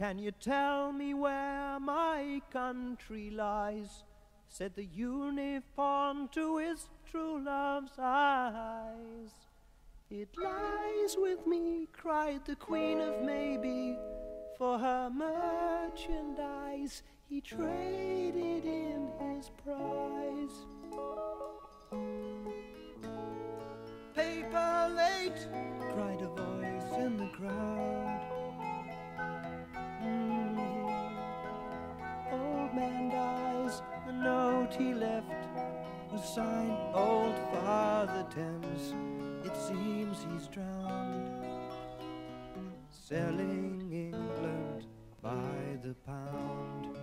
Can you tell me where my country lies? Said the unifaun to his true love's eyes. It lies with me, cried the queen of maybe, for her merchandise he traded in his prize. Paper late, cried a voice in the crowd. Selling England by the pound.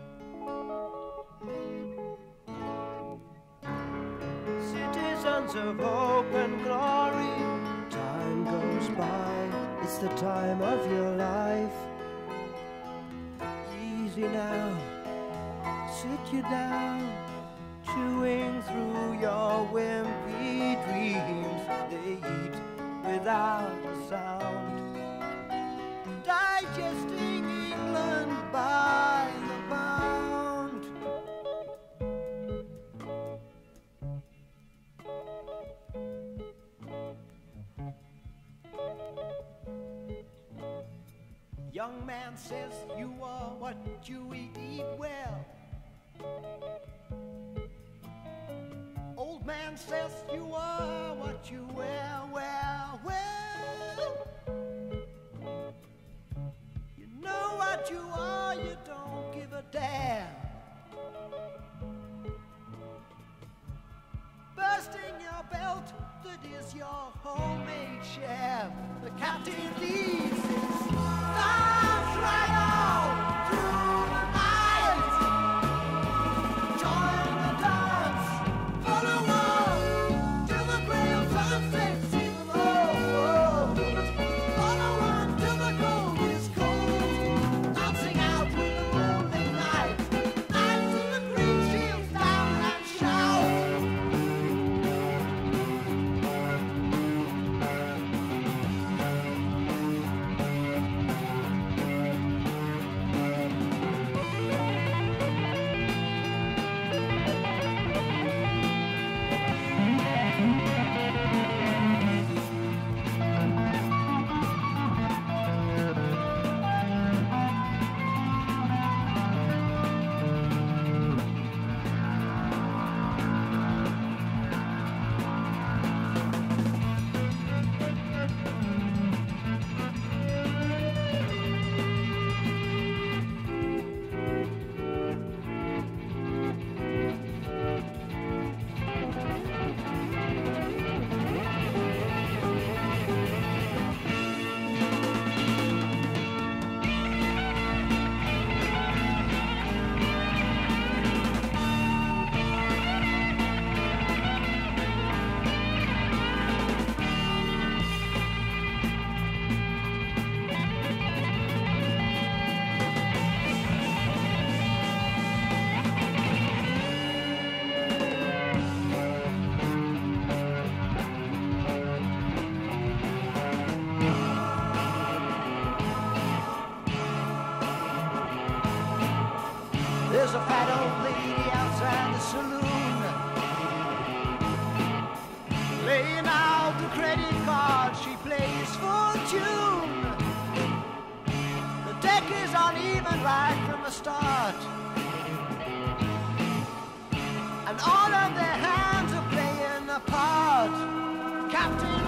Citizens of hope and glory, time goes by, it's the time of your life. Easy now, sit you down, chewing through your Wimpey dreams. They eat without a sound, Young man says you are what you eat, well. Old man says you are what you wear, credit card She plays full tune. The deck is uneven right from the start. And all of their hands are playing a part. Captain